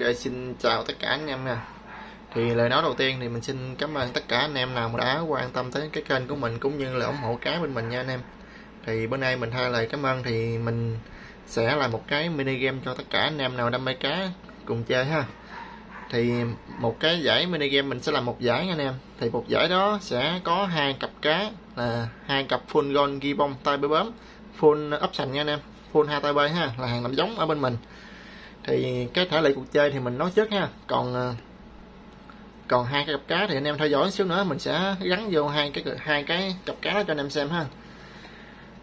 Ok, xin chào tất cả anh em nè Thì lời nói đầu tiên thì mình xin cảm ơn tất cả anh em nào mà đã quan tâm tới cái kênh của mình cũng như là ủng hộ cá bên mình nha anh em. Thì bữa nay mình thay lời cảm ơn thì mình sẽ làm một cái mini game cho tất cả anh em nào đam mê cá cùng chơi ha. Thì một cái giải mini game mình sẽ làm một giải nha anh em. Thì một giải đó sẽ có hai cặp cá là hai cặp full gold ghi bông tay bơi bấm full option nha anh em. Full hai tay bơi ha, là hàng làm giống ở bên mình thì cái thể lệ cuộc chơi thì mình nói trước ha. Còn ờ, còn hai cái cặp cá thì anh em theo dõi xíu nữa, mình sẽ gắn vô hai cái hai cái cặp cá đó cho anh em xem ha.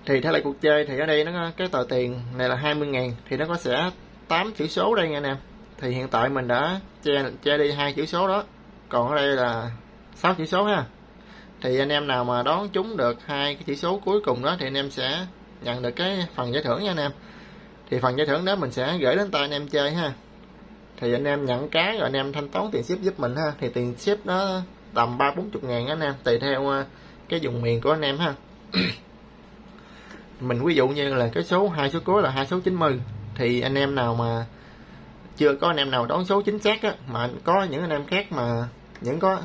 Thì thể lệ cuộc chơi thì ở đây nó cái tờ tiền này là 20 ngàn, thì nó có sẽ 8 chữ số đây nha anh em. Thì hiện tại mình đã che che đi hai chữ số đó, còn ở đây là 6 chữ số ha. Thì anh em nào mà đón trúng được hai cái chữ số cuối cùng đó thì anh em sẽ nhận được cái phần giải thưởng nha anh em thì phần giải thưởng đó mình sẽ gửi đến tay anh em chơi ha. Thì anh em nhận cá rồi anh em thanh toán tiền ship giúp mình ha. Thì tiền ship nó tầm ba bốn chục ngàn anh em, tùy theo à, cái vùng miền của anh em ha. Mình ví dụ như là cái số hai, số cuối là hai, số 90 thì anh em nào mà chưa có anh em nào đón số chính xác á, mà có những anh em khác mà những có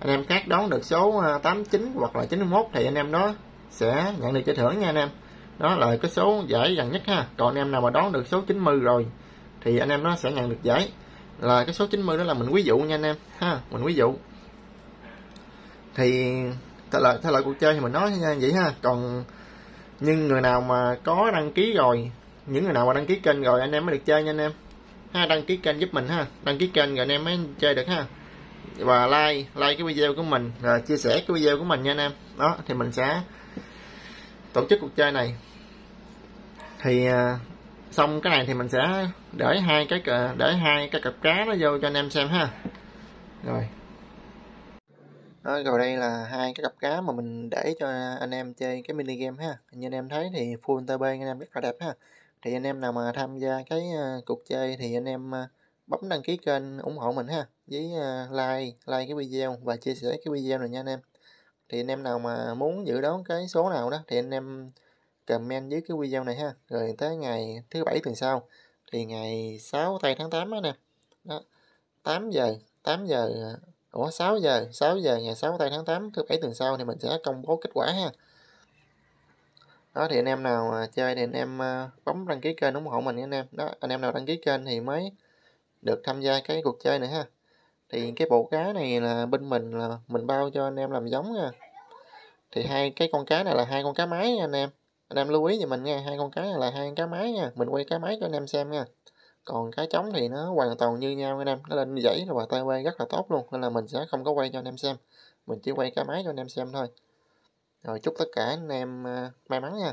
anh em khác đón được số à, 89 hoặc là 91 thì anh em đó sẽ nhận được giải thưởng nha anh em đó là cái số giải gần nhất ha. Còn anh em nào mà đón được số 90 rồi, thì anh em nó sẽ nhận được giải. Là cái số 90 đó là mình ví dụ nha anh em ha, mình ví dụ. Thì theo loại theo loại cuộc chơi thì mình nói như vậy ha. Còn nhưng người nào mà có đăng ký rồi, những người nào mà đăng ký kênh rồi, anh em mới được chơi nha anh em. Ha, đăng ký kênh giúp mình ha. Đăng ký kênh rồi anh em mới chơi được ha. Và like like cái video của mình, rồi chia sẻ cái video của mình nha anh em. Đó, thì mình sẽ tổ chức cuộc chơi này thì à, xong cái này thì mình sẽ để hai cái để hai cái cặp cá nó vô cho anh em xem ha. Rồi. Đó, rồi đây là hai cái cặp cá mà mình để cho anh em chơi cái mini game ha. Như anh em thấy thì full tb anh em rất là đẹp ha. Thì anh em nào mà tham gia cái à, cuộc chơi thì anh em à, bấm đăng ký kênh ủng hộ mình ha. Với like like cái video và chia sẻ cái video này nha anh em. Thì anh em nào mà muốn dự đoán cái số nào đó thì anh em comment dưới cái video này ha. Rồi tới ngày thứ bảy tuần sau, thì ngày 6 tây tháng 8 đó nè. Đó 8 giờ 8 giờ, Ủa 6 giờ 6 giờ ngày 6 tây tháng 8 thứ bảy tuần sau thì mình sẽ công bố kết quả ha. Đó, thì anh em nào chơi thì anh em ờ, bấm đăng ký kênh ủng hộ mình anh em. Đó, anh em nào đăng ký kênh thì mới được tham gia cái cuộc chơi này ha. Thì cái bộ cá này là bên mình là mình bao cho anh em làm giống nha. Thì hai cái con cá này là hai con cá máy nha anh em anh em lưu ý cho mình nha, hai con cá này là hai con cá máy nha, mình quay cá máy cho anh em xem nha. Còn cá trống thì nó hoàn toàn như nhau anh em, nó lên dãy và tay quay rất là tốt luôn, nên là mình sẽ không có quay cho anh em xem. Mình chỉ quay cá máy cho anh em xem thôi. Rồi chúc tất cả anh em à, may mắn nha.